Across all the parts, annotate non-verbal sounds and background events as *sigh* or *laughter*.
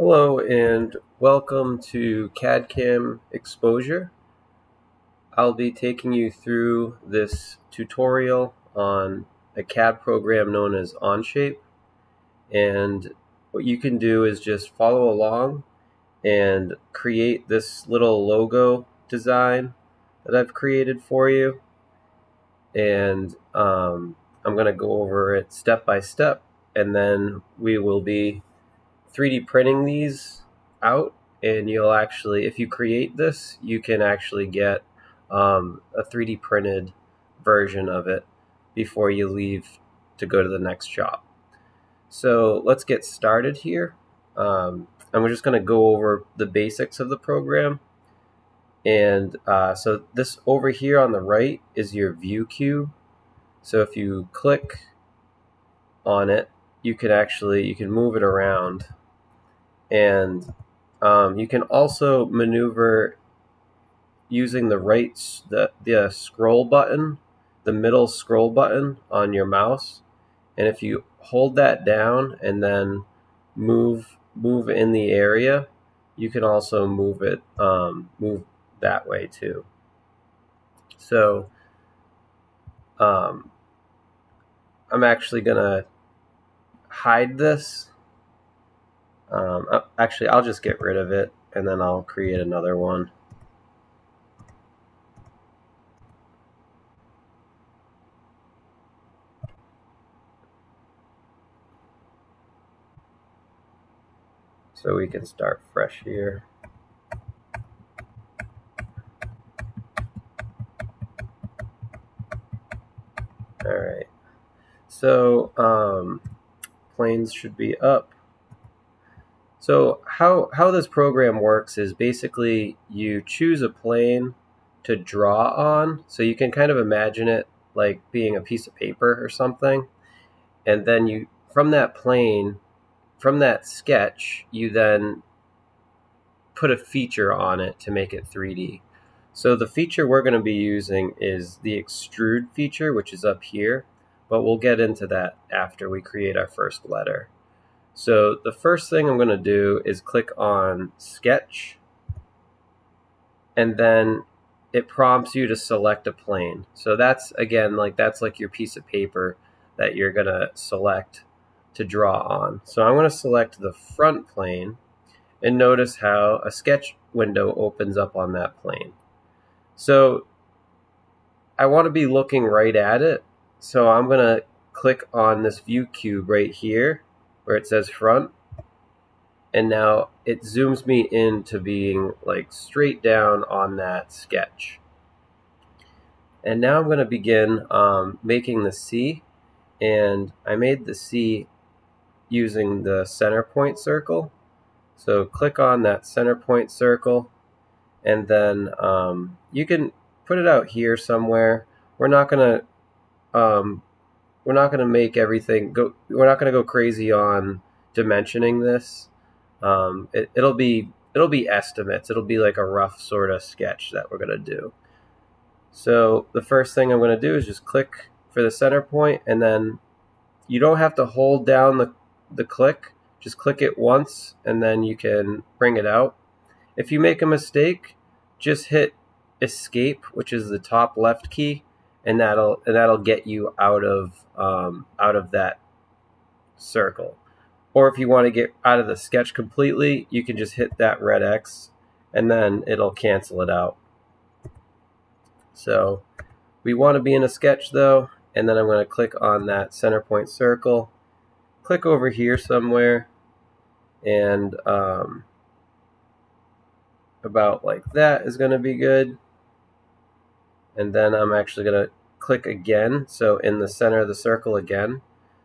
Hello and welcome to CAD-CAM Exposure. I'll be taking you through this tutorial on a CAD program known as Onshape and what you can do is just follow along and create this little logo design that I've created for you and um, I'm going to go over it step by step and then we will be 3D printing these out and you'll actually, if you create this, you can actually get um, a 3D printed version of it before you leave to go to the next shop. So let's get started here. Um, and we're just going to go over the basics of the program. And uh, so this over here on the right is your view cube. So if you click on it, you can actually, you can move it around and um, you can also maneuver using the right the, the scroll button the middle scroll button on your mouse. And if you hold that down and then move move in the area you can also move it um, move that way too. So um, I'm actually gonna hide this um, uh, actually, I'll just get rid of it and then I'll create another one. So we can start fresh here. All right. So um, planes should be up. So how how this program works is basically you choose a plane to draw on. So you can kind of imagine it like being a piece of paper or something. And then you from that plane, from that sketch, you then put a feature on it to make it 3D. So the feature we're going to be using is the extrude feature, which is up here, but we'll get into that after we create our first letter. So the first thing I'm going to do is click on Sketch, and then it prompts you to select a plane. So that's, again, like that's like your piece of paper that you're going to select to draw on. So I'm going to select the front plane, and notice how a sketch window opens up on that plane. So I want to be looking right at it, so I'm going to click on this view cube right here where it says front and now it zooms me into being like straight down on that sketch. And now I'm going to begin um, making the C and I made the C using the center point circle. So click on that center point circle and then um, you can put it out here somewhere. We're not going to um, we're not going to make everything go. We're not going to go crazy on dimensioning this. Um, it, it'll be it'll be estimates. It'll be like a rough sort of sketch that we're going to do. So the first thing I'm going to do is just click for the center point, and then you don't have to hold down the the click. Just click it once, and then you can bring it out. If you make a mistake, just hit escape, which is the top left key, and that'll and that'll get you out of um, out of that circle. Or if you want to get out of the sketch completely, you can just hit that red X and then it'll cancel it out. So we want to be in a sketch though, and then I'm going to click on that center point circle, click over here somewhere, and um, about like that is going to be good. And then I'm actually going to click again, so in the center of the circle again.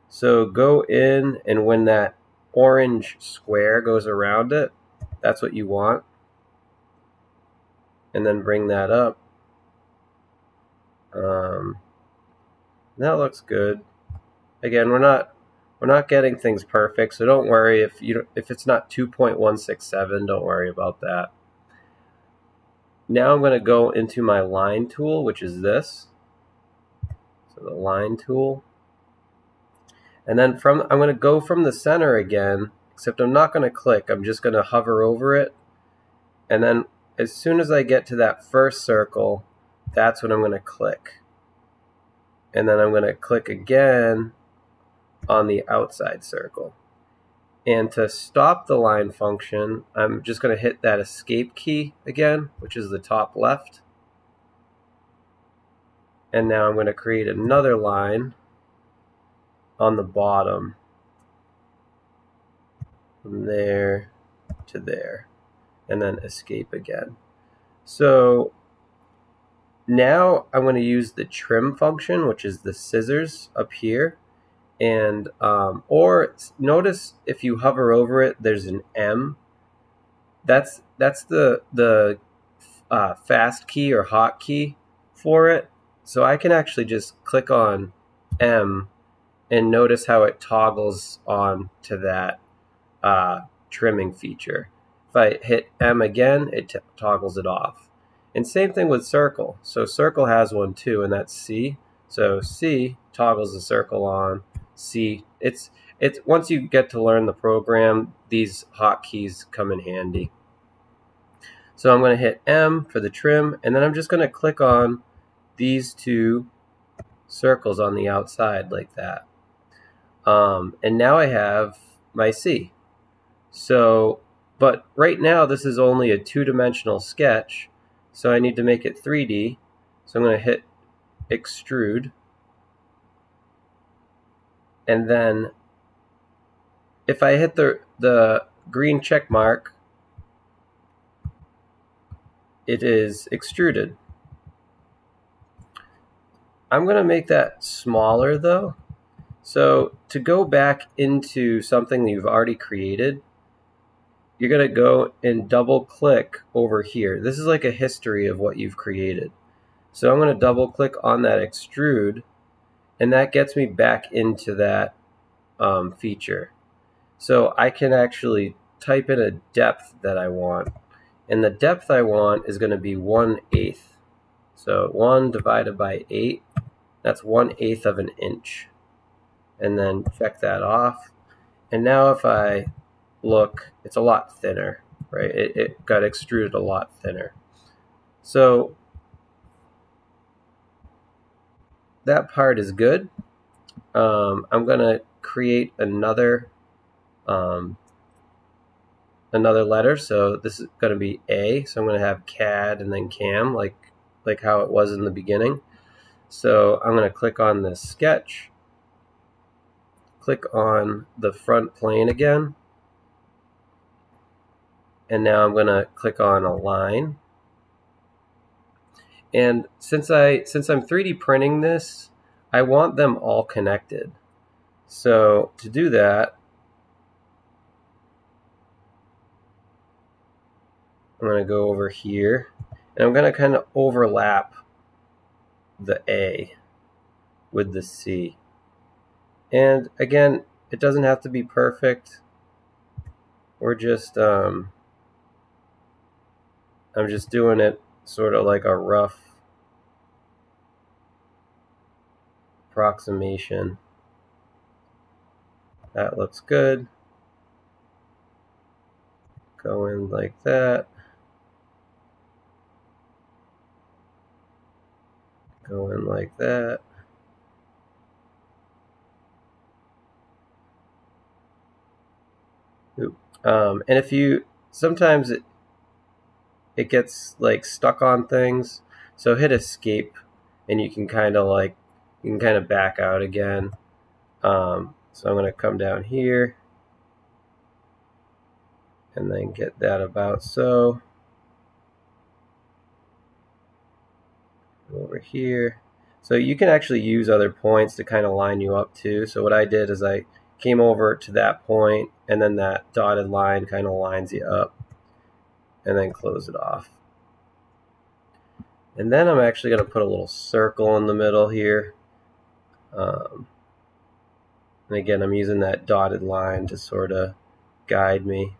So go in, and when that orange square goes around it, that's what you want. And then bring that up. Um, that looks good. Again, we're not we're not getting things perfect, so don't worry if you if it's not 2.167, don't worry about that. Now I'm going to go into my line tool, which is this so the line tool. And then from I'm going to go from the center again except I'm not going to click. I'm just going to hover over it. And then as soon as I get to that first circle, that's when I'm going to click. And then I'm going to click again on the outside circle. And to stop the line function, I'm just going to hit that escape key again, which is the top left. And now I'm going to create another line on the bottom from there to there and then escape again. So now I'm going to use the trim function, which is the scissors up here and um, or notice if you hover over it, there's an M. That's that's the the uh, fast key or hot key for it. So I can actually just click on M and notice how it toggles on to that uh, trimming feature. If I hit M again, it toggles it off. And same thing with circle. So circle has one too, and that's C. So C toggles the circle on see it's it's once you get to learn the program, these hotkeys come in handy. So I'm going to hit M for the trim, and then I'm just going to click on these two circles on the outside like that. Um, and now I have my C. So, but right now this is only a two-dimensional sketch, so I need to make it 3D. So I'm going to hit extrude and then if I hit the the green check mark, it is extruded. I'm going to make that smaller though. So to go back into something that you've already created, you're going to go and double click over here. This is like a history of what you've created. So I'm going to double click on that extrude and that gets me back into that um, feature. So I can actually type in a depth that I want, and the depth I want is going to be 1 eighth. So 1 divided by 8, that's 1 eighth of an inch. And then check that off. And now if I look, it's a lot thinner, right? It, it got extruded a lot thinner. So that part is good. Um, I'm gonna create another um, another letter. So this is gonna be A. So I'm gonna have CAD and then CAM, like like how it was in the beginning. So I'm gonna click on this sketch. Click on the front plane again. And now I'm gonna click on a line and since I since I'm 3D printing this, I want them all connected. So to do that, I'm going to go over here and I'm going to kind of overlap the A with the C. And again, it doesn't have to be perfect. We're just, um, I'm just doing it sort of like a rough approximation. That looks good. Go in like that. Go in like that. Um, and if you, sometimes it, it gets like stuck on things. So hit escape and you can kind of like you can kind of back out again. Um, so I'm going to come down here and then get that about so. Over here. So you can actually use other points to kind of line you up too. So what I did is I came over to that point and then that dotted line kind of lines you up and then close it off. And then I'm actually going to put a little circle in the middle here. Um, and again, I'm using that dotted line to sort of guide me.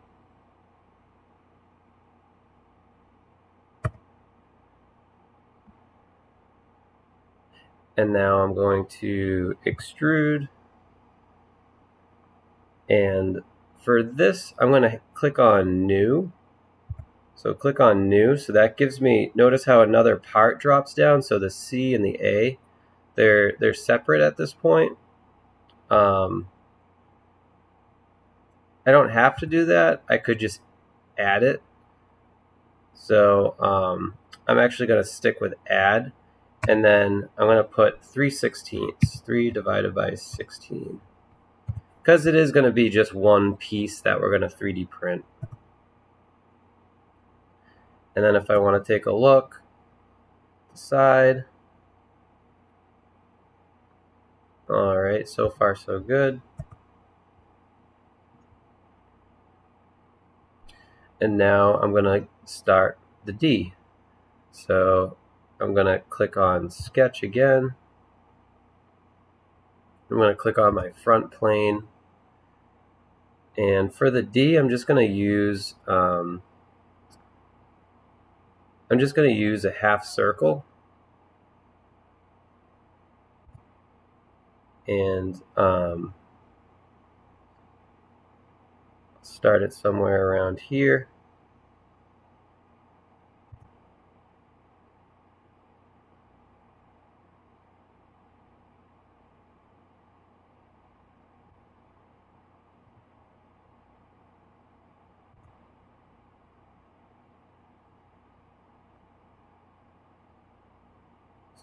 And now I'm going to extrude and for this, I'm going to click on New. So click on New. So that gives me, notice how another part drops down. So the C and the A, they're, they're separate at this point. Um, I don't have to do that. I could just add it. So um, I'm actually going to stick with add. And then I'm going to put 3 sixteenths, 3 divided by 16 because it is going to be just one piece that we're going to 3D print. And then if I want to take a look, the side. All right, so far so good. And now I'm going to start the D. So I'm going to click on sketch again. I'm going to click on my front plane and for the D, I'm just going to use, um, I'm just going to use a half circle. And um, start it somewhere around here.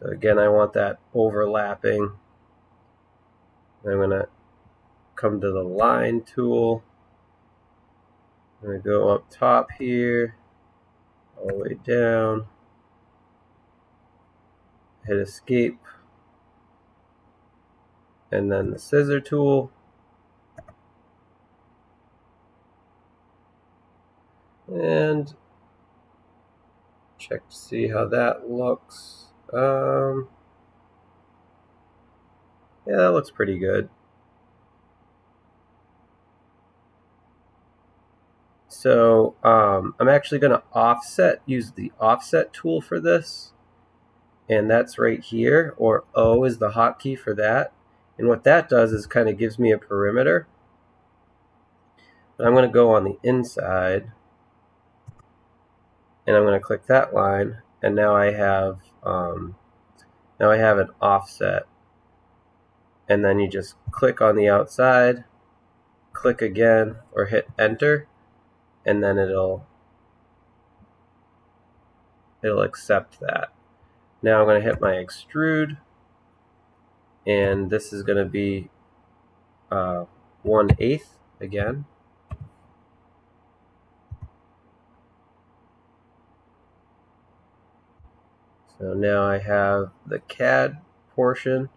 So again, I want that overlapping. I'm going to come to the line tool. I'm going to go up top here, all the way down, hit escape, and then the scissor tool. And check to see how that looks. Um, yeah, that looks pretty good. So um, I'm actually going to offset, use the offset tool for this. And that's right here, or O is the hotkey for that. And what that does is kind of gives me a perimeter. But I'm going to go on the inside. And I'm going to click that line. And now I have um, now I have an offset. And then you just click on the outside click again or hit enter and then it'll it'll accept that. Now I'm going to hit my extrude and this is going to be uh, 1 eighth again So now I have the CAD portion.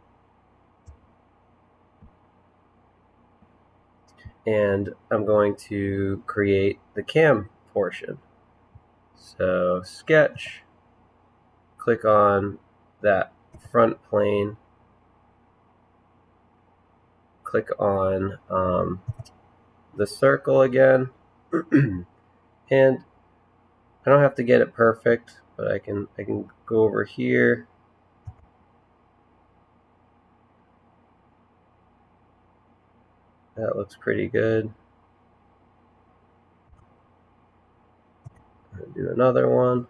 And I'm going to create the cam portion. So sketch, click on that front plane, click on um, the circle again, *clears throat* and I don't have to get it perfect but I can I can go over here. That looks pretty good. Do another one.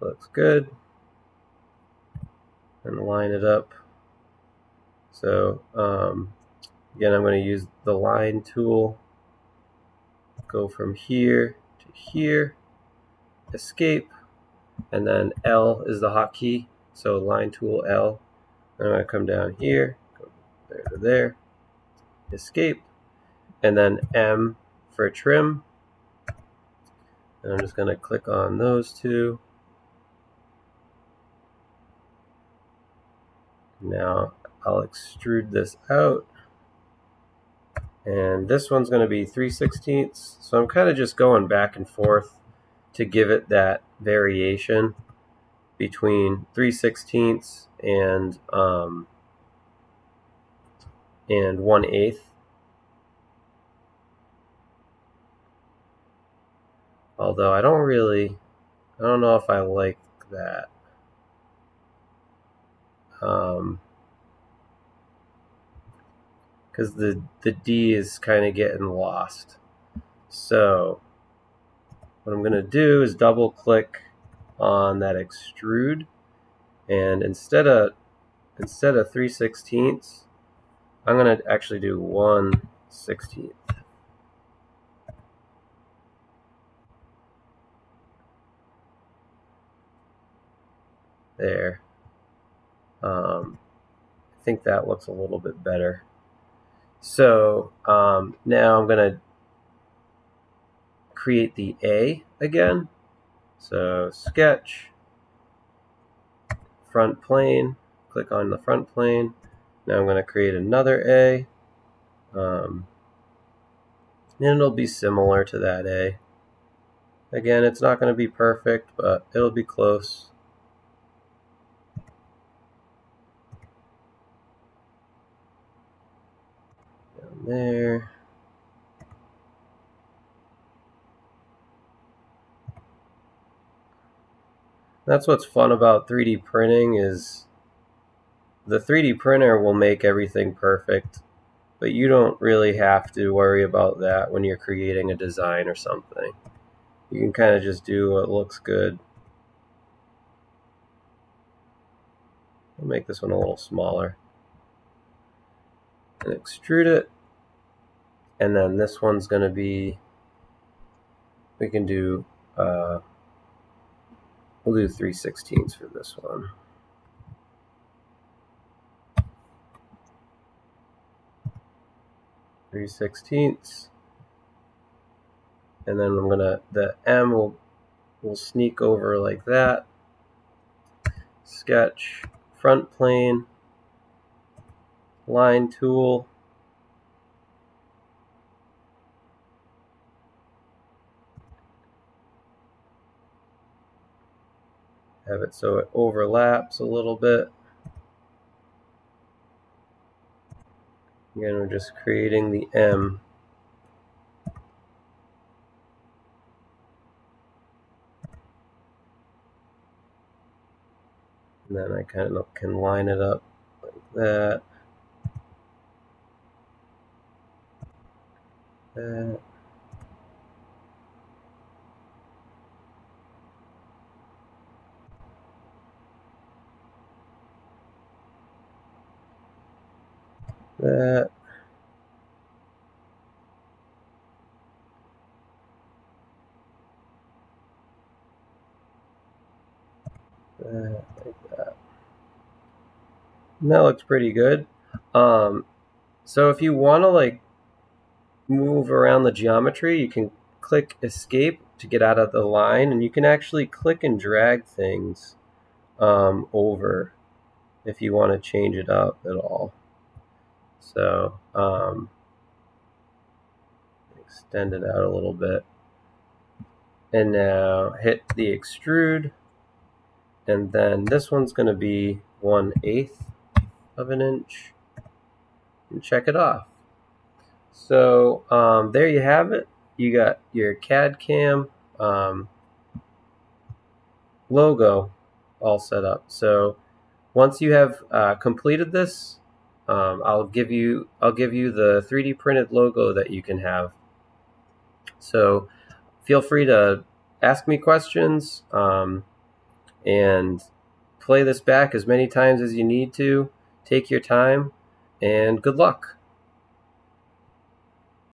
Looks good. And line it up. So um, Again, I'm going to use the line tool, go from here to here, escape, and then L is the hotkey, so line tool L. I'm going to come down here, go there to there, escape, and then M for trim. And I'm just going to click on those two. Now I'll extrude this out and this one's going to be 3 sixteenths. So I'm kind of just going back and forth to give it that variation between 3 sixteenths and um, and 1 eighth. Although I don't really, I don't know if I like that. Um, because the the D is kind of getting lost. So what I'm going to do is double click on that extrude and instead of instead of 3 sixteenths I'm going to actually do 1 16th. There. Um, I think that looks a little bit better. So um, now I'm going to create the A again. So sketch, front plane, click on the front plane. Now I'm going to create another A. Um, and it'll be similar to that A. Again, it's not going to be perfect, but it'll be close. There. That's what's fun about 3D printing is the 3D printer will make everything perfect, but you don't really have to worry about that when you're creating a design or something. You can kind of just do what looks good. I'll make this one a little smaller. And extrude it. And then this one's going to be, we can do, uh, we'll do 3 sixteenths for this one. 3 sixteenths. And then I'm gonna, the M will, will sneak over like that. Sketch, front plane, line tool. Have it so it overlaps a little bit. Again, we're just creating the M. And then I kind of can line it up like that. That. Like that. And that looks pretty good. Um, so if you want to like move around the geometry, you can click escape to get out of the line and you can actually click and drag things um, over if you want to change it up at all. So um, extend it out a little bit. And now hit the extrude. And then this one's going to be 1 eighth of an inch. And check it off. So um, there you have it. You got your CAD CAM um, logo all set up. So once you have uh, completed this, um, I'll give you I'll give you the 3D printed logo that you can have. So feel free to ask me questions um, and play this back as many times as you need to. Take your time and good luck.